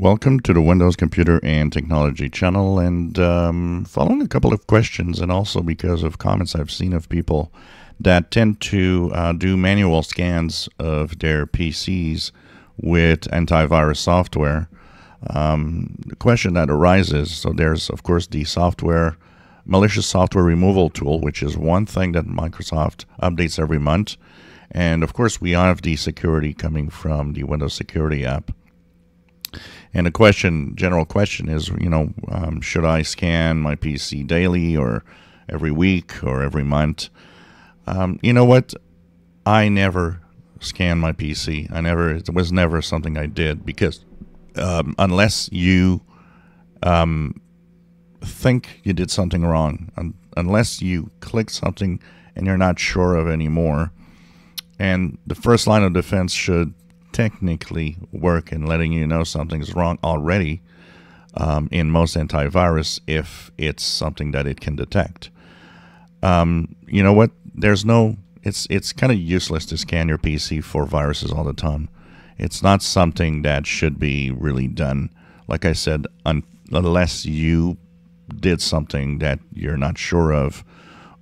Welcome to the Windows Computer and Technology channel. And um, following a couple of questions, and also because of comments I've seen of people that tend to uh, do manual scans of their PCs with antivirus software, um, the question that arises so, there's, of course, the software malicious software removal tool, which is one thing that Microsoft updates every month. And of course, we have the security coming from the Windows Security app. And the question, general question is, you know, um, should I scan my PC daily or every week or every month? Um, you know what? I never scan my PC. I never. It was never something I did because um, unless you um, think you did something wrong, un- unless you click something and you're not sure of anymore, and the first line of defense should technically work in letting you know something's wrong already um, in most antivirus if it's something that it can detect. Um, you know what? There's no. It's it's kind of useless to scan your PC for viruses all the time. It's not something that should be really done. Like I said, un- unless you did something that you're not sure of,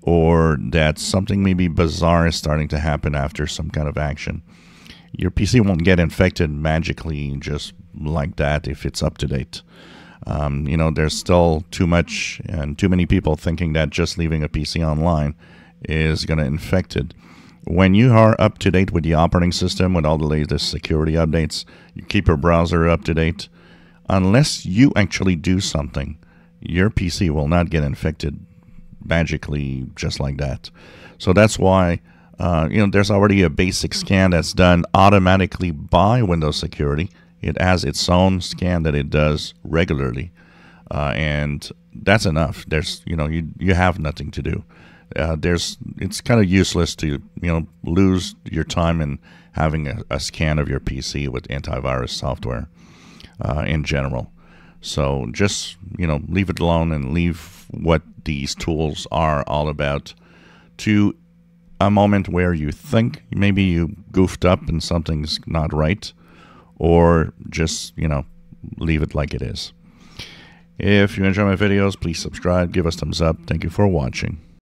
or that something maybe bizarre is starting to happen after some kind of action your PC won't get infected magically just like that if it's up to date. Um, you know, there's still too much and too many people thinking that just leaving a PC online is going to infect it. When you are up to date with the operating system, with all the latest security updates, you keep your browser up to date. Unless you actually do something, your PC will not get infected magically just like that. So that's why uh, you know, there's already a basic scan that's done automatically by Windows Security. It has its own scan that it does regularly, uh, and that's enough. There's, you know, you you have nothing to do. Uh, there's, it's kind of useless to, you know, lose your time in having a, a scan of your PC with antivirus software uh, in general. So just, you know, leave it alone and leave what these tools are all about to a moment where you think maybe you goofed up and something's not right, or just, you know, leave it like it is. If you enjoy my videos, please subscribe, give us thumbs up. Thank you for watching.